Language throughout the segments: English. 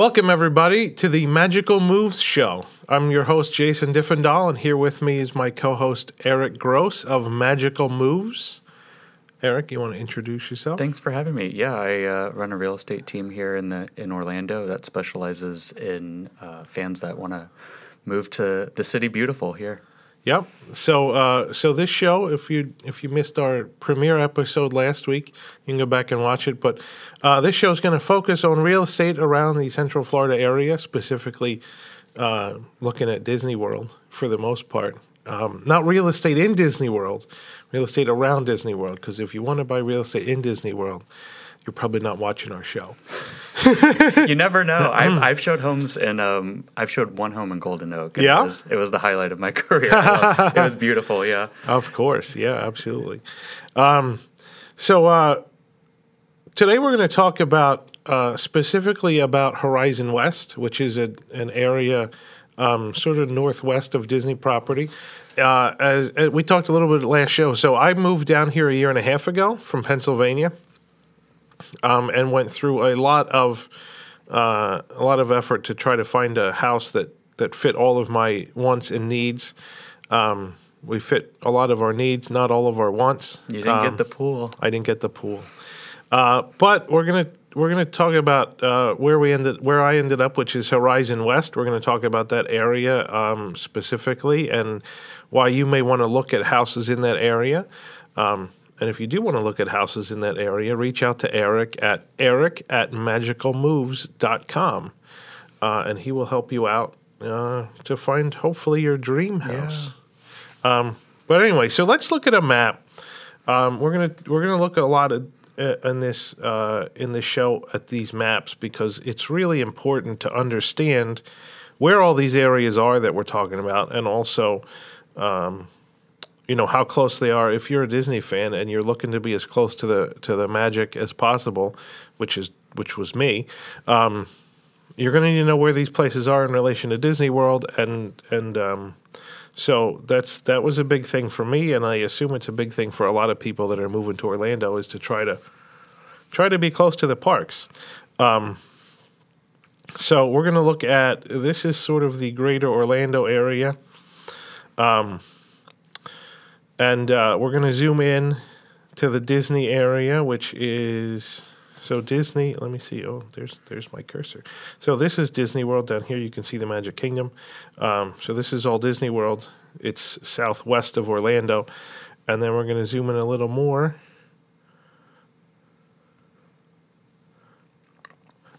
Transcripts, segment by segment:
Welcome, everybody, to the Magical Moves Show. I'm your host, Jason Diffendal, and here with me is my co host, Eric Gross of Magical Moves. Eric, you want to introduce yourself? Thanks for having me. Yeah, I uh, run a real estate team here in the in Orlando that specializes in uh, fans that want to move to the city beautiful here. Yep. So, uh, so this show, if you if you missed our premiere episode last week, you can go back and watch it. But uh, this show is going to focus on real estate around the Central Florida area, specifically uh, looking at Disney World for the most part. Um, not real estate in Disney World, real estate around Disney World. Because if you want to buy real estate in Disney World, you're probably not watching our show. you never know. I've, I've showed homes and um, I've showed one home in Golden Oak. Yeah? it was, it was the highlight of my career. it was beautiful. Yeah, Of course, yeah, absolutely. Um, so uh, today we're going to talk about uh, specifically about Horizon West, which is a, an area um, sort of northwest of Disney property. Uh, as, as we talked a little bit last show, so I moved down here a year and a half ago from Pennsylvania, um, and went through a lot of uh, a lot of effort to try to find a house that that fit all of my wants and needs. Um, we fit a lot of our needs, not all of our wants. you didn't Um, get the pool. I didn't get the pool. Uh, but we're gonna we're gonna talk about uh, where we ended, where I ended up, which is Horizon West. We're gonna talk about that area um, specifically and why you may want to look at houses in that area. Um, and if you do want to look at houses in that area, reach out to Eric at eric at magicalmoves.com. Uh, and he will help you out uh, to find hopefully your dream house. Um, but anyway, so let's look at a map. Um, we're gonna we're gonna look a lot at, uh, in this uh, in this show at these maps because it's really important to understand where all these areas are that we're talking about, and also, um, you know, how close they are. If you're a Disney fan and you're looking to be as close to the to the magic as possible, which is which was me, um, you're going to need to know where these places are in relation to Disney World, and and um, so that's that was a big thing for me, and I assume it's a big thing for a lot of people that are moving to Orlando is to try to try to be close to the parks. Um, so we're going to look at this is sort of the greater Orlando area, um, and uh, we're going to zoom in to the Disney area, which is so Disney. Let me see. Oh, there's there's my cursor. So this is Disney World down here. You can see the Magic Kingdom. Um, so this is all Disney World. It's southwest of Orlando, and then we're going to zoom in a little more.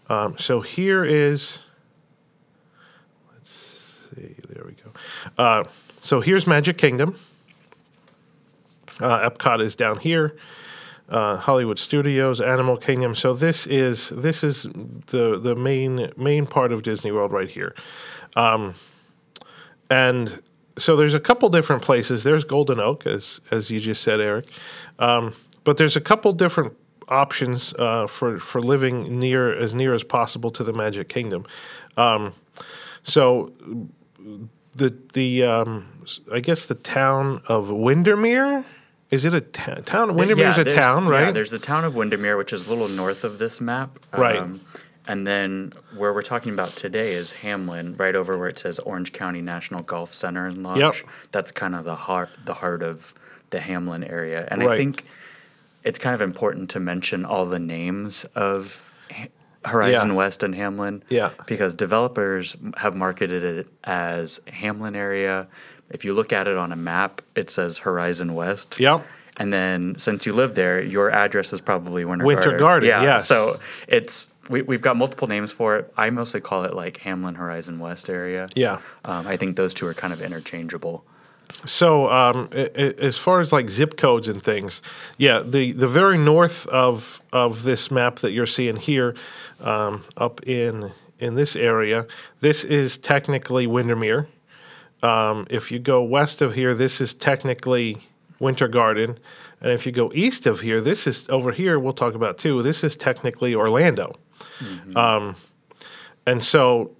Um, so here is. Let's see. There we go. Uh, so here's Magic Kingdom. Uh, Epcot is down here. Uh, Hollywood Studios, Animal Kingdom. So this is this is the the main main part of Disney World right here, um, and so there's a couple different places. There's Golden Oak, as as you just said, Eric, um, but there's a couple different options uh, for for living near as near as possible to the Magic Kingdom. Um, so the the um, I guess the town of Windermere. Is it a town? Windermere is a town, right? Yeah, there's the town of Windermere, which is a little north of this map. Right. Um, and then where we're talking about today is Hamlin, right over where it says Orange County National Golf Center and Lodge. Yep. That's kind of the heart, the heart of the Hamlin area. And I think it's kind of important to mention all the names of Horizon Yeah. West and Hamlin. Yeah. Because developers have marketed it as Hamlin area. If you look at it on a map, it says Horizon West. Yep. And then since you live there, your address is probably Winter, Winter Garden. Garden, Yeah. yes. So it's we, we've got multiple names for it. I mostly call it like Hamlin Horizon West area. Yeah. Um, I think those two are kind of interchangeable. So, um, i- i- as far as like zip codes and things, yeah, the, the very north of of this map that you're seeing here, um, up in in this area, this is technically Windermere. Um, if you go west of here, this is technically Winter Garden, and if you go east of here, this is over here. We'll talk about too. This is technically Orlando, um, and so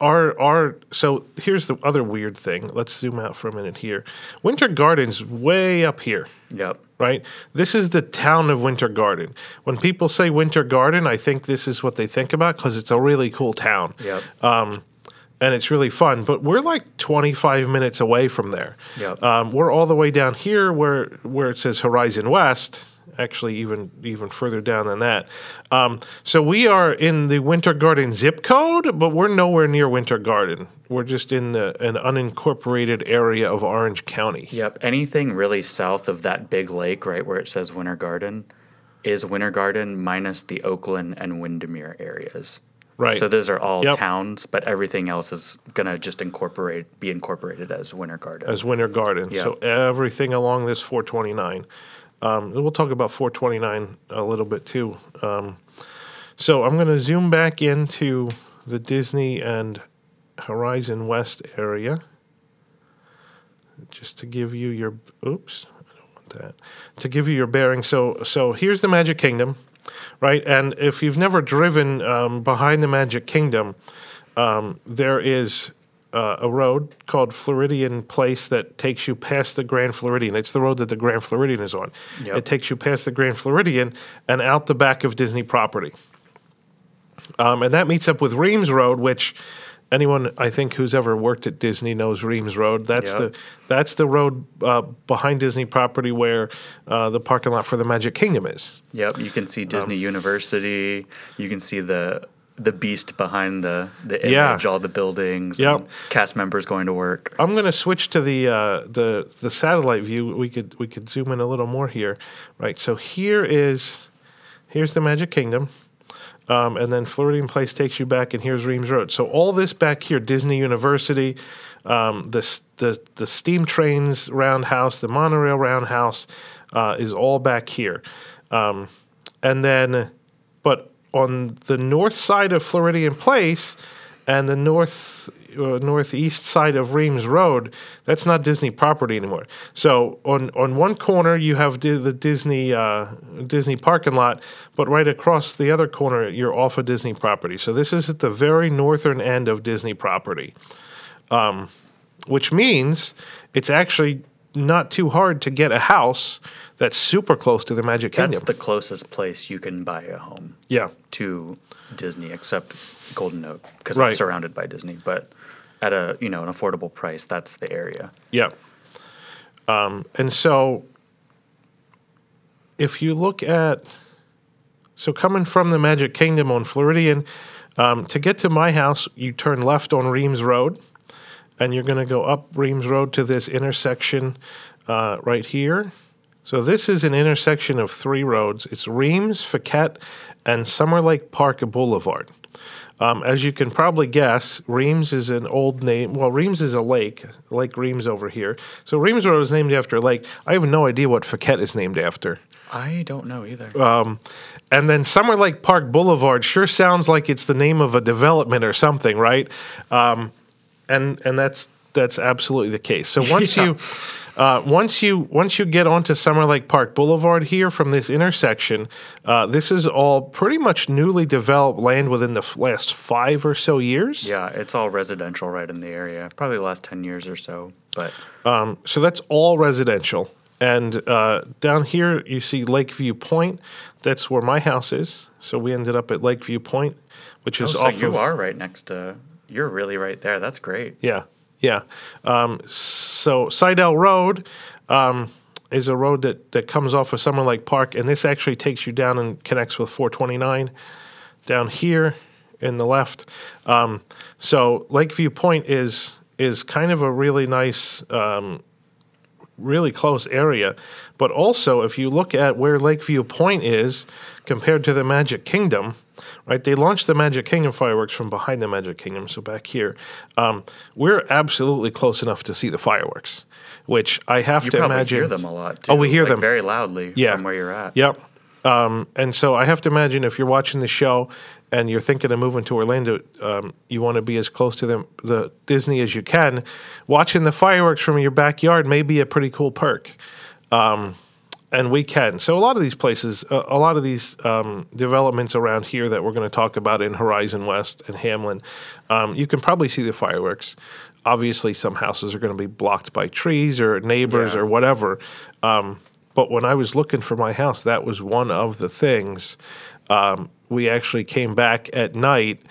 our our so here's the other weird thing. Let's zoom out for a minute here. Winter Garden's way up here, Yep. right? This is the town of Winter Garden. When people say Winter Garden, I think this is what they think about because it's a really cool town. Yep. And it's really fun. But we're like 25 minutes away from there. Yep. Um, we're all the way down here where where it says Horizon West. Actually, even even further down than that. Um, so we are in the Winter Garden zip code, but we're nowhere near Winter Garden. We're just in the, an unincorporated area of Orange County. Yep. Anything really south of that big lake, right where it says Winter Garden, is Winter Garden minus the Oakland and Windermere areas. Right. So those are all Yep. towns, but everything else is gonna just incorporate be incorporated as Winter Garden. as Winter Garden. Yeah. So everything along this 429. Um, we'll talk about 429 a little bit too. Um, so I'm going to zoom back into the Disney and Horizon West area just to give you your oops, I don't want that. To give you your bearing. So so here's the Magic Kingdom, right? And if you've never driven um, behind the Magic Kingdom, um, there is uh, a road called Floridian Place that takes you past the Grand Floridian. It's the road that the Grand Floridian is on. Yep. It takes you past the Grand Floridian and out the back of Disney property. Um, and that meets up with Reams Road, which anyone I think who's ever worked at Disney knows Reams Road. That's Yep. the that's the road uh, behind Disney property where uh, the parking lot for the Magic Kingdom is. Yep, you can see Disney Um, University. You can see the the beast behind the the image, Yeah. all the buildings, Yep. and cast members going to work. I'm going to switch to the uh, the the satellite view. We could we could zoom in a little more here, right? So here is here's the Magic Kingdom, um, and then Floridian Place takes you back, and here's Reams Road. So all this back here, Disney University, um, the the the steam trains roundhouse, the monorail roundhouse, uh, is all back here, um, and then but on the north side of Floridian Place and the north uh, northeast side of Reams Road, that's not Disney property anymore. So on on one corner you have di- the Disney uh, Disney parking lot, but right across the other corner you're off of Disney property. So this is at the very northern end of Disney property, um, which means it's actually not too hard to get a house that's super close to the Magic Kingdom. That's the closest place you can buy a home yeah. to Disney, except Golden Oak, because Right. it's surrounded by Disney. But at a you know an affordable price, that's the area. Yeah. Um, and so if you look at, so coming from the Magic Kingdom on Floridian, um, to get to my house, you turn left on Reams Road, and you're going to go up Reams Road to this intersection uh, right here. So this is an intersection of three roads. It's Reams, Ficquette, and Summer Lake Park Boulevard. Um, as you can probably guess, Reams is an old name. Well, Reams is a lake, Lake Reams over here. So Reams Road is named after a lake. I have no idea what Ficquette is named after. I don't know either. Um, and then Summer Lake Park Boulevard sure sounds like it's the name of a development or something, right? Um, and and that's that's absolutely the case. So once Yeah. you uh, once you once you get onto Summer Lake Park Boulevard here from this intersection, uh, this is all pretty much newly developed land within the last five or so years. yeah, it's all residential right in the area. Probably the last ten years or so. But Um, so that's all residential. And uh, down here, you see Lakeview Point. That's where my house is. So we ended up at Lakeview Point, which oh, is so off you of. are right next to. You're really right there. That's great. Yeah, yeah. Um, so Seidel Road um, is a road that, that comes off of Summer Lake Park, and this actually takes you down and connects with 429 down here in the left. Um, so Lakeview Point is is kind of a really nice, um, really close area. But also, if you look at where Lakeview Point is compared to the Magic Kingdom, right? They launched the Magic Kingdom fireworks from behind the Magic Kingdom, so back here. Um, we're absolutely close enough to see the fireworks, which I have You to probably imagine. hear them a lot too. Oh, we hear like, them. very loudly Yeah. from where you're at. Yep. Um, and so I have to imagine if you're watching the show and you're thinking of moving to Orlando, um, you want to be as close to the, the Disney as you can. Watching the fireworks from your backyard may be a pretty cool perk. Um, and we can. So a lot of these places, uh, a lot of these um, developments around here that we're going to talk about in Horizon West and Hamlin, um, you can probably see the fireworks. Obviously, some houses are going to be blocked by trees or neighbors Yeah. or whatever. Um, but when I was looking for my house, that was one of the things. Um, we actually came back at night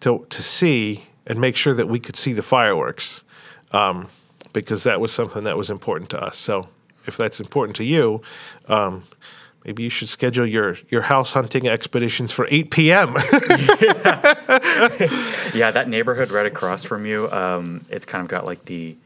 to to see and make sure that we could see the fireworks um, because that was something that was important to us. So if that's important to you, um, maybe you should schedule your your house hunting expeditions for 8 p.m. Yeah, that neighborhood right across from you, um, it's kind of got like the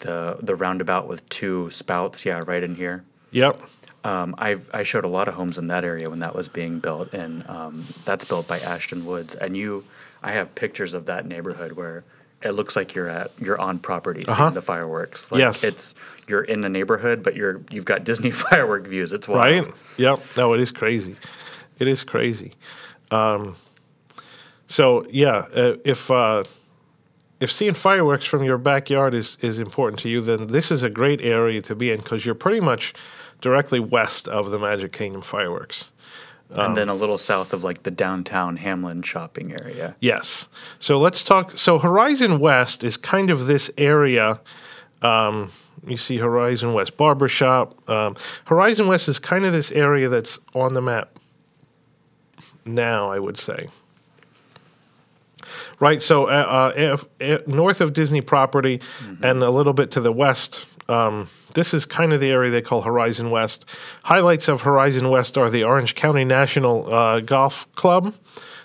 the the roundabout with two spouts. Yeah, right in here. yep. Um, I've I showed a lot of homes in that area when that was being built, and um, that's built by Ashton Woods. And you, I have pictures of that neighborhood where it looks like you're at you're on property seeing Uh-huh. the fireworks. Like Yes. it's you're in the neighborhood, but you're you've got Disney firework views. It's wild. Right? Yep. No, it is crazy. It is crazy. Um, so yeah, uh, if uh, if seeing fireworks from your backyard is is important to you, then this is a great area to be in because you're pretty much directly west of the Magic Kingdom fireworks. And then a little south of like the downtown Hamlin shopping area. Yes. So let's talk. So Horizon West is kind of this area. Um, you see Horizon West Barbershop. Um, Horizon West is kind of this area that's on the map now, I would say. Right. So uh, uh, north of Disney property and a little bit to the west. Um, this is kind of the area they call Horizon West. Highlights of Horizon West are the Orange County National uh, Golf Club.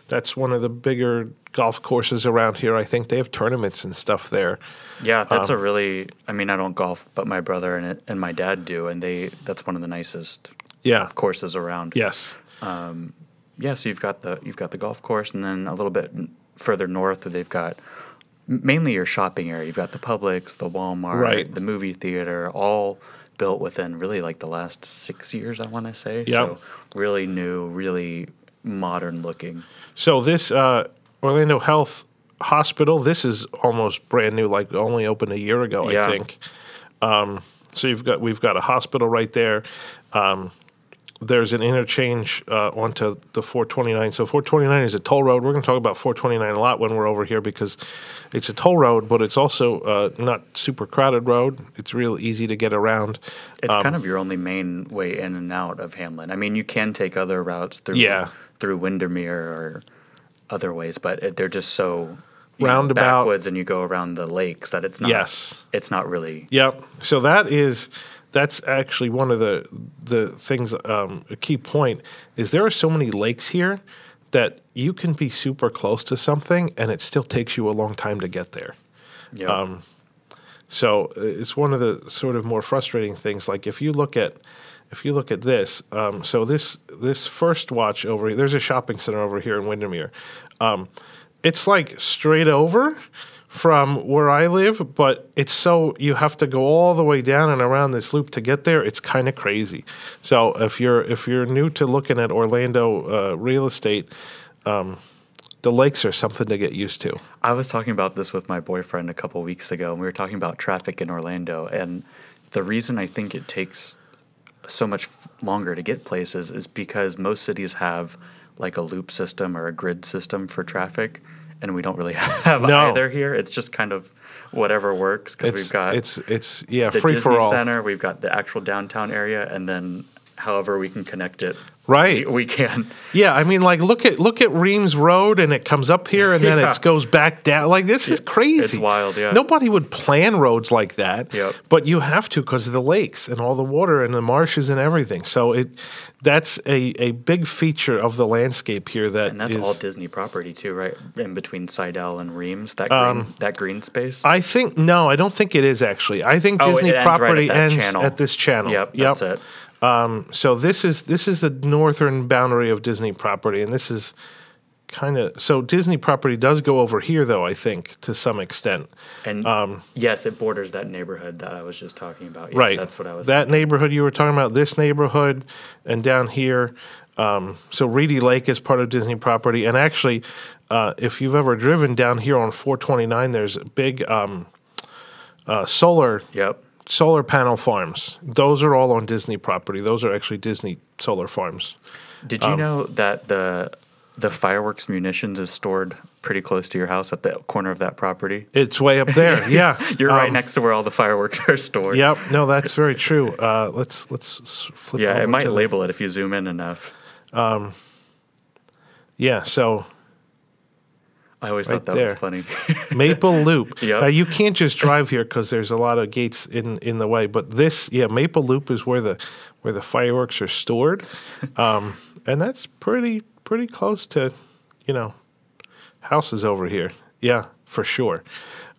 That's one of the bigger golf courses around here. I think they have tournaments and stuff there. Yeah, that's Um, a really. I mean, I don't golf, but my brother and it, and my dad do, and they. That's one of the nicest Yeah. courses around. Yes. Yeah, so you've got the you've got the golf course, and then a little bit further north, they've got mainly your shopping area. You've got the Publix, the Walmart, Right. the movie theater, all built within really like the last six years, I want to say. Yep. So really new, really modern looking. So this uh, Orlando Health Hospital, this is almost brand new, like only opened a year ago, Yeah. I think. Um, so you've got we've got a hospital right there. Um, there's an interchange uh, onto the 429. So 429 is a toll road. We're going to talk about 429 a lot when we're over here because it's a toll road, but it's also uh, not super crowded road. It's real easy to get around. It's Um, kind of your only main way in and out of Hamlin. I mean, you can take other routes through Yeah. through Windermere or other ways, but it, they're just so you know, Roundabout. backwoods, and you go around the lakes that it's not. Yes. it's not really. Yep. So that is that's actually one of the the things. Um, a key point is there are so many lakes here that you can be super close to something and it still takes you a long time to get there. Yeah. Um, So uh, it's one of the sort of more frustrating things. Like if you look at if you look at this, um, so this this first watch over here, there's a shopping center over here in Windermere. Um, it's like straight over from where I live, but it's so you have to go all the way down and around this loop to get there. It's kind of crazy. So if you're if you're new to looking at Orlando uh, real estate, um, the lakes are something to get used to. I was talking about this with my boyfriend a couple weeks ago, and we were talking about traffic in Orlando. And the reason I think it takes so much longer to get places is because most cities have like a loop system or a grid system for traffic, and we don't really have No. either here. It's just kind of whatever works because we've got it's it's yeah the free Disney for all. Center, we've got the actual downtown area, and then however we can connect it, Right. we, we can. Yeah, I mean, like look at look at Reams Road, and it comes up here, and then Yeah. it goes back down. Like this is crazy. it's wild, yeah. Nobody would plan roads like that. Yep. But you have to because of the lakes and all the water and the marshes and everything. So it that's a, a big feature of the landscape here. That And that's is- all Disney property too, right? In between Seidel and Reams, that green, that green space. Um, I think no, I don't think it is actually. I think Oh, Disney ends right at property ends channel. at this channel. Yep, Yep. that's it. So this is this is the northern boundary of Disney property, and this is kind of so Disney property does go over here, though I think to some extent. And yes, it borders that neighborhood that I was just talking about. Yeah, right. That's what I was. That neighborhood you were talking about, this neighborhood, and down here. Um, so Reedy Lake is part of Disney property, and actually, uh, if you've ever driven down here on 429, there's a big um, uh, solar Yep. Solar panel farms. Those are all on Disney property. Those are actually Disney solar farms. Did Um, you know that the the fireworks munitions is stored pretty close to your house at the corner of that property? It's way up there. Yeah, You're right Um, next to where all the fireworks are stored. Yep. No, that's very true. Uh, let's let's flip. Yeah, over it might to the- label it if you zoom in enough. Yeah. So I always Right thought that was funny. Maple Loop. Yep. Now you can't just drive here because there's a lot of gates in in the way. But this, yeah, Maple Loop is where the where the fireworks are stored, um, and that's pretty pretty close to, you know, houses over here. Yeah, for sure.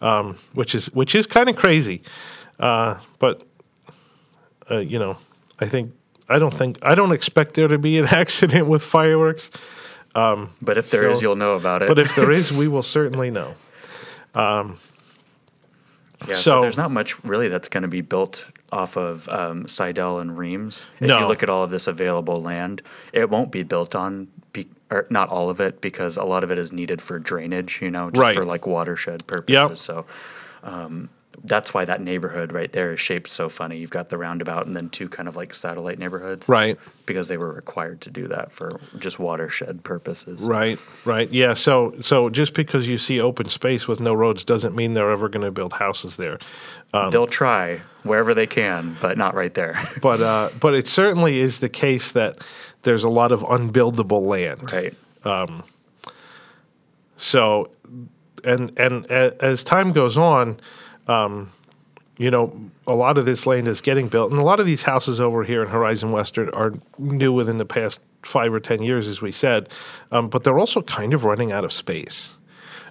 Um, which is which is kind of crazy, uh, but uh, you know, I think I don't think I don't expect there to be an accident with fireworks. But if there is, So- you'll know about it. But if there is, we will certainly know. yeah, so, so- there's not much really that's going to be built off of um, Seidel and Reams. If No. you look at all of this available land, it won't be built on, be, or not all of it, because a lot of it is needed for drainage. You know, just Right. for like watershed purposes. So. Um, that's why that neighborhood right there is shaped so funny. You've got the roundabout and then two kind of like satellite neighborhoods. Right. Because they were required to do that for just watershed purposes. Right, right. Yeah, so so just because you see open space with no roads doesn't mean they're ever going to build houses there. They'll try wherever they can, but not right there. But uh but it certainly is the case that there's a lot of unbuildable land. right. So and and as time goes on, um, you know, a lot of this land is getting built, and a lot of these houses over here in Horizon Western are new within the past five or ten years, as we said, um, but they're also kind of running out of space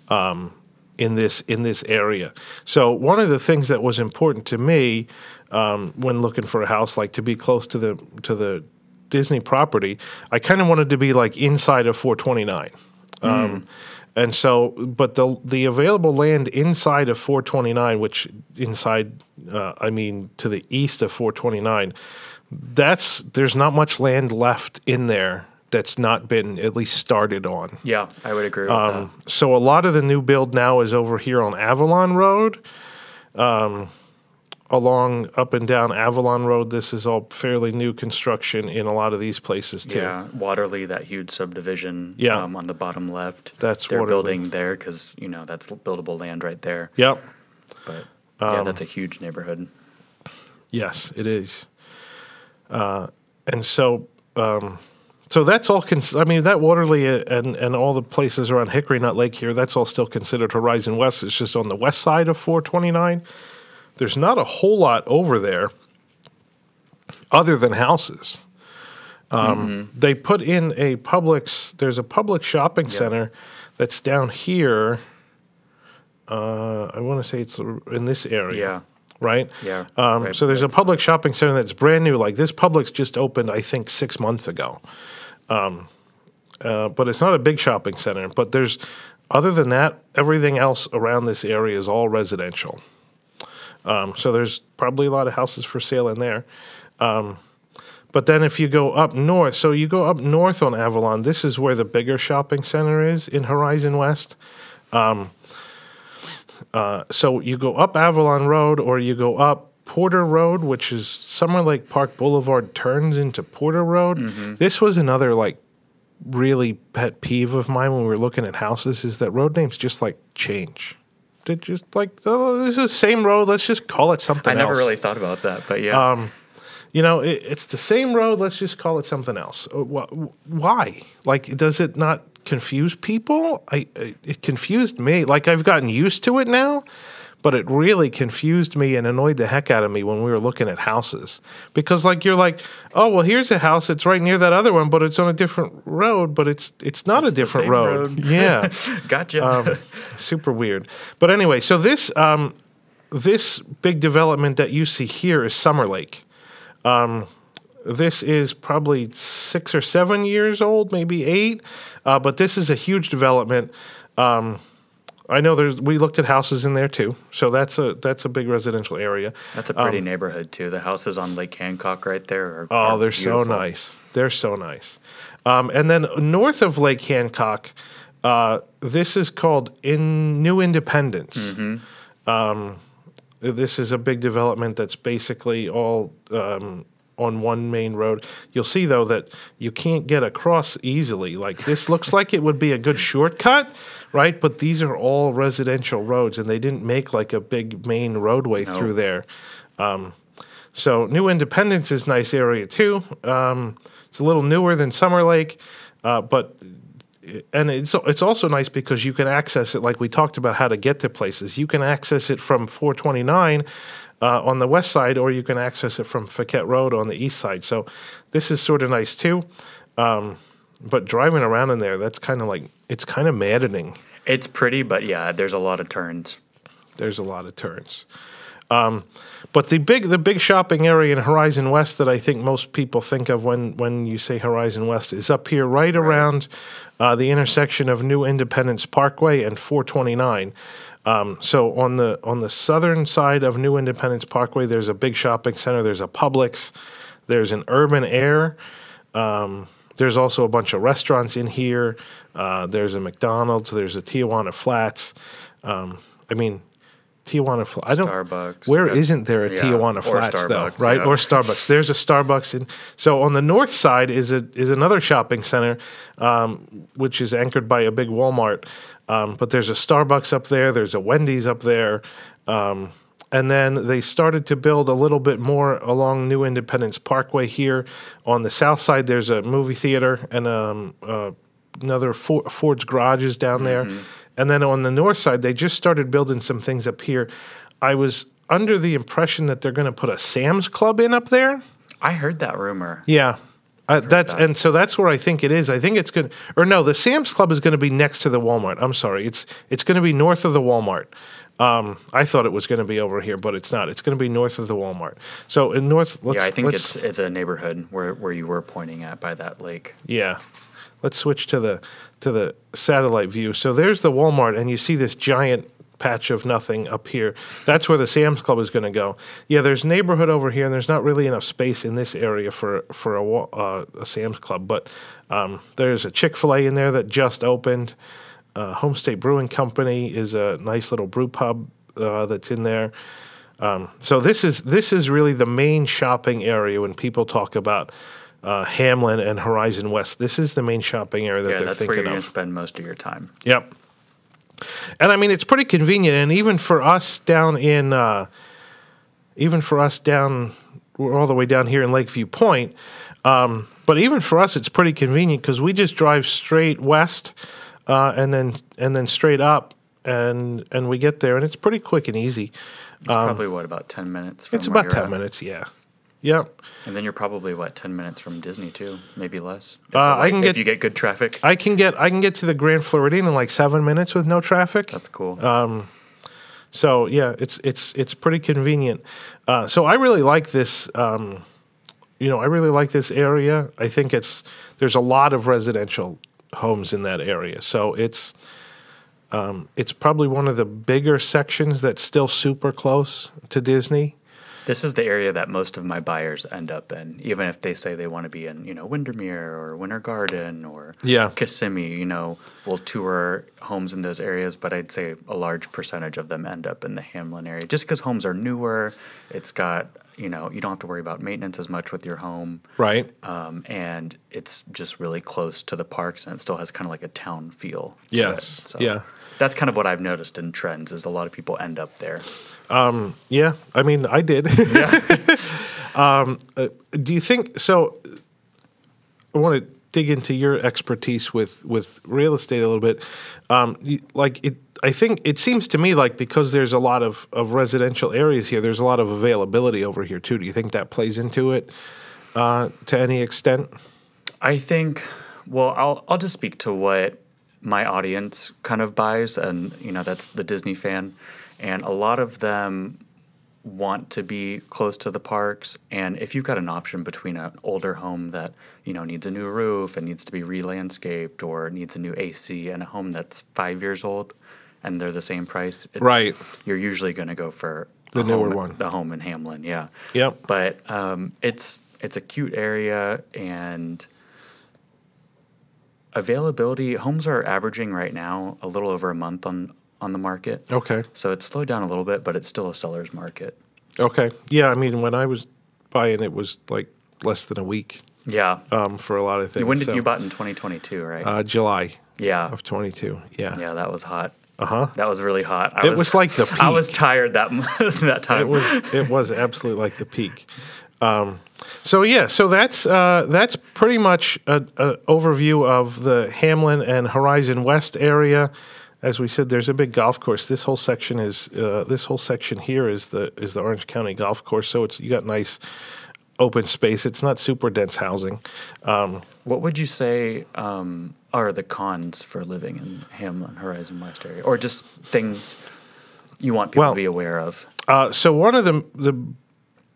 um, in this in this area. So one of the things that was important to me um, when looking for a house, like to be close to the to the Disney property, I kind of wanted to be like inside of 429. Um, and so, but the the available land inside of 429, which inside, uh, I mean, to the east of 429, that's there's not much land left in there that's not been at least started on. Yeah, I would agree with Um, so a lot of the new build now is over here on Avalon Road, um, along up and down Avalon Road. This is all fairly new construction in a lot of these places too. Yeah, Waterleigh, that huge subdivision Yeah. um, on the bottom left. That's They're Waterleigh. building there because, you know, that's buildable land right there. Yep. But Um, yeah, that's a huge neighborhood. Yes, it is. Uh, and so, um, so that's all. Cons- I mean, that Waterleigh and and all the places around Hickory Nut Lake here, that's all still considered Horizon West. It's just on the west side of 429. There's not a whole lot over there, other than houses. Um, They put in a Publix. There's a Publix shopping center that's down here. Uh, I want to say it's in this area Yeah. right? Yeah, Um, right, so there's a Publix shopping center that's brand new. Like this Publix just opened, I think, six months ago. Um, uh, but it's not a big shopping center. But there's, other than that, everything else around this area is all residential. Um, so there's probably a lot of houses for sale in there. Um, but then if you go up north, so you go up north on Avalon, this is where the bigger shopping center is in Horizon West. so you go up Avalon Road or you go up Porter Road, which is Summer Lake Park Boulevard turns into Porter Road. This was another like really pet peeve of mine when we were looking at houses is that road names just like change. They just like oh, this is the same road. Let's just call it something I never else. really thought about that, but yeah. Um, You know, it, it's the same road. Let's just call it something else. Uh, Why? Like, does it not confuse people? I I- it confused me. Like, I've gotten used to it now, but it really confused me and annoyed the heck out of me when we were looking at houses because, like, you're like, oh well, here's a house. It's right near that other one, but it's on a different road. But it's it's not It's a different road. road. Yeah. gotcha. um, super weird. But anyway, so this um, this big development that you see here is Summer Lake. Um, this is probably six or seven years old, maybe eight. Uh, but this is a huge development. Um, I know there's. We looked at houses in there too, so that's a that's a big residential area. That's a pretty neighborhood too. The houses on Lake Hancock right there are. um, Oh, are they're so nice. They're so nice. Um, and then north of Lake Hancock, uh, this is called in New Independence. Mm-hmm. Um, This is a big development that's basically all um, on one main road. You'll see though that you can't get across easily. Like this looks like it would be a good shortcut, right? But these are all residential roads, and they didn't make like a big main roadway No. through there. Um, so New Independence is nice area too. Um, it's a little newer than Summer Lake, uh, but and it's it's also nice because you can access it like we talked about how to get to places. You can access it from 429 uh, on the west side, or you can access it from Ficquette Road on the east side. So this is sort of nice too. Um, but driving around in there, that's kind of like it's kind of maddening. It's pretty, but yeah, there's a lot of turns. There's a lot of turns. Um, but the big the big shopping area in Horizon West that I think most people think of when when you say Horizon West is up here right, around uh, the intersection of New Independence Parkway and 429. Um, so on the on the southern side of New Independence Parkway, there's a big shopping center. There's a Publix. There's an Urban Air. Um, there's also a bunch of restaurants in here. Uh, there's a McDonald's. There's a Tijuana Flats. Um, I mean, Tijuana Flats. I don't. Starbucks, Where yeah. not there a Yeah, Tijuana or Flats though, right? yeah. Or Starbucks. There's a Starbucks, and so on the north side is a is another shopping center, um, which is anchored by a big Walmart. Um, but there's a Starbucks up there. There's a Wendy's up there. Um, and then they started to build a little bit more along New Independence Parkway here. On the south side, there's a movie theater and um, uh, another For- Ford's Garage is down there. And then on the north side, they just started building some things up here. I was under the impression that they're going to put a Sam's Club in up there. I heard that rumor. Yeah. Uh, that's that. and so that's where I think it is. I think it's going or no, the Sam's Club is going to be next to the Walmart. I'm sorry, it's it's going to be north of the Walmart. Um, I thought it was going to be over here, but it's not. It's going to be north of the Walmart. So in north, let's, yeah, I think let's, it's it's a neighborhood where, where you were pointing at by that lake. Yeah. Let's switch to the to the satellite view. So there's the Walmart and you see this giant patch of nothing up here. That's where the Sam's Club is going to go. Yeah, there's neighborhood over here and there's not really enough space in this area for for a, uh, a Sam's Club, but um, there's a Chick-fil-A in there that just opened. Uh, Homestate Brewing Company is a nice little brew pub uh, that's in there. Um, so this is this is really the main shopping area when people talk about uh, Hamlin and Horizon West. This is the main shopping area that Yeah, they're that's where you're thinking going to spend most of your time. Yep. And I mean, it's pretty convenient, and even for us down in, uh, even for us down, we're all the way down here in Lakeview Point. Um, but even for us, it's pretty convenient because we just drive straight west, uh, and then and then straight up, and and we get there, and it's pretty quick and easy. It's probably what about ten minutes. From Um, It's about ten at? minutes, yeah. Yep. and then you're probably what ten minutes from Disney too, maybe less. If, Uh, I can if get- you get good traffic. I can get I can get to the Grand Floridian in like seven minutes with no traffic. that's cool. Uh, So yeah, it's it's it's pretty convenient. Uh, so I really like this. Um, you know, I really like this area. I think it's there's a lot of residential homes in that area. So it's um, it's probably one of the bigger sections that's still super close to Disney. This is the area that most of my buyers end up in, even if they say they want to be in, you know, Windermere or Winter Garden or Yeah. Kissimmee. You know, we'll tour homes in those areas, but I'd say a large percentage of them end up in the Hamlin area, just because homes are newer. It's got, you know, you don't have to worry about maintenance as much with your home, Right. um, and it's just really close to the parks, and it still has kind of like a town feel. to Yes. it. So Yeah. That's kind of what I've noticed in trends is a lot of people end up there. Yeah, I mean, I did. um, uh, do you think so? I want to dig into your expertise with with real estate a little bit. Um, like it, I think it seems to me like because there's a lot of of residential areas here, there's a lot of availability over here too. Do you think that plays into it uh, to any extent? I think, well, I'll I'll just speak to what my audience kind of buys, and you know that's the Disney fan, and a lot of them want to be close to the parks. And if you've got an option between an older home that you know needs a new roof and needs to be re-landscaped, or needs a new AC, and a home that's five years old, and they're the same price, it's, Right. You're usually going to go for The newer home- one. the home in Hamlin, yeah. Yep. But um, it's it's a cute area and availability. Homes are averaging right now a little over a month on on the market. Okay. So it's slowed down a little bit, but it's still a seller's market. Okay. Yeah. I mean, when I was buying, it was like less than a week Yeah. um, for a lot of things. when did so- you buy in 2022, right? Uh, July yeah. of 22. Yeah. Yeah, that was hot. Uh huh. That was really hot. I It was like the I was tired that that time. It was it was absolutely like the peak. Um, so yeah, so that's uh, that's pretty much an overview of the Hamlin and Horizon West area. As we said, there's a big golf course. This whole section is uh, this whole section here is the is the Orange County Golf Course. So it's you got nice open space. It's not super dense housing. What would you say um, are the cons for living in Hamlin, Horizon West area, or just things you want people Well- to be aware of? Uh, so one of the the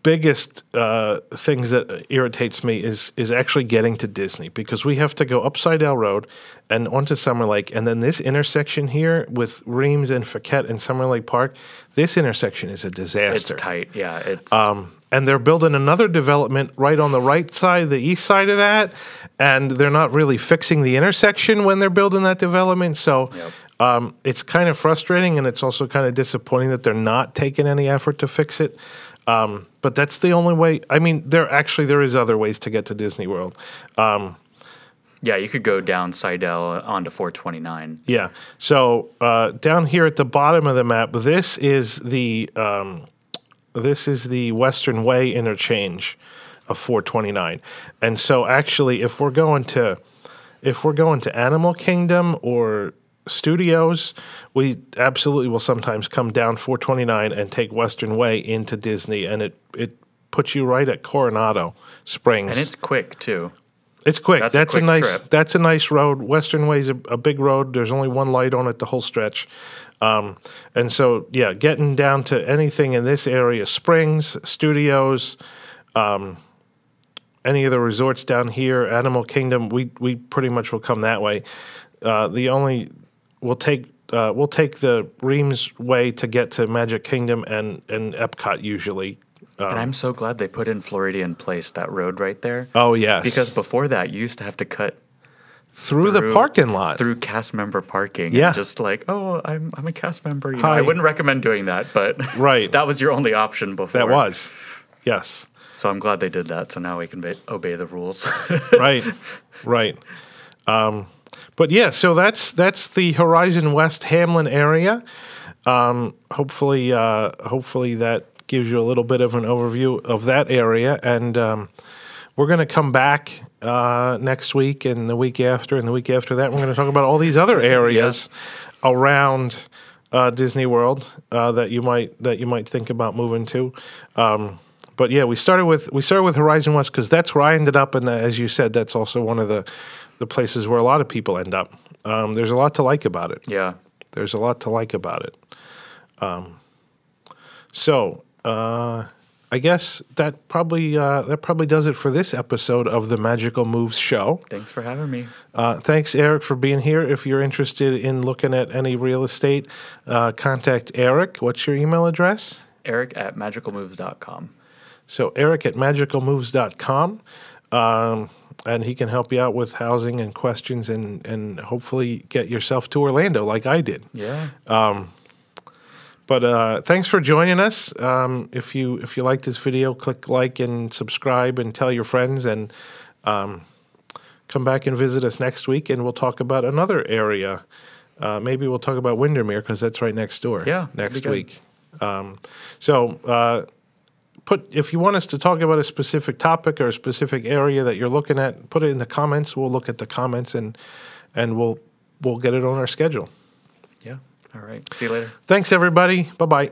biggest uh, things that irritates me is is actually getting to Disney because we have to go up Seidel Road and onto Summer Lake, and then this intersection here with Reams and Ficquette and Summer Lake Park. This intersection is a disaster. It's tight. Yeah, it's Um, and they're building another development right on the right side, the east side of that, and they're not really fixing the intersection when they're building that development. So Yep. um, it's kind of frustrating, and it's also kind of disappointing that they're not taking any effort to fix it. Um, but that's the only way. I mean, there actually there is other ways to get to Disney World. yeah. You could go down Seidel onto 429. Yeah. So uh, down here at the bottom of the map, this is the um, this is the Western Way interchange of 429. And so actually, if we're going to if we're going to Animal Kingdom or studios, we absolutely will sometimes come down 429 and take Western Way into Disney, and it it puts you right at Coronado Springs. And it's quick too. It's quick. That's That's, a a, nice. trip. That's a nice road. Western Way's a, a big road. There's only one light on it the whole stretch, um, and so yeah, getting down to anything in this area, Springs, Studios, um, any of the resorts down here, Animal Kingdom, we we pretty much will come that way. Uh, the only we'll take. Uh, we'll take the Reams way to get to Magic Kingdom and, and Epcot usually. Um, and I'm so glad they put in Floridian Place that road right there. Oh yes, Because before that, you used to have to cut through, the parking lot. through cast member parking. and Yeah. just like, oh, I'm I'm a cast member. You know, I wouldn't recommend doing that, but Right. that was your only option before. that was, yes. So I'm glad they did that. So now we can obey the rules. right, right. Um, but yeah, so that's that's the Horizon West Hamlin area. Um, hopefully, uh, hopefully that gives you a little bit of an overview of that area, and um, we're going to come back uh, next week and the week after and the week after that. We're going to talk about all these other areas around uh, Disney World uh, that you might that you might think about moving to. Um, but yeah, we started with we started with Horizon West because that's where I ended up, and as you said, that's also one of the the places where a lot of people end up. Um, there's a lot to like about it. yeah. There's a lot to like about it. Um, so uh, I guess that probably uh, that probably does it for this episode of the Magical Moves show. Thanks for having me. Uh, thanks, Eric, for being here. If you're interested in looking at any real estate, uh, contact Eric. What's your email address? Eric at magicalmoves.com. So Eric at magicalmoves.com. Um, and he can help you out with housing and questions and, and hopefully get yourself to Orlando like I did. Yeah. But uh, thanks for joining us. Um, if you if you like this video, click like and subscribe and tell your friends and um, come back and visit us next week and we'll talk about another area. Uh, maybe we'll talk about Windermere because that's right next door. Yeah, next week. Um, so uh, put if you want us to talk about a specific topic or a specific area that you're looking at, put it in the comments. We'll look at the comments and and we'll we'll get it on our schedule. All right. See you later. Thanks everybody. Bye bye.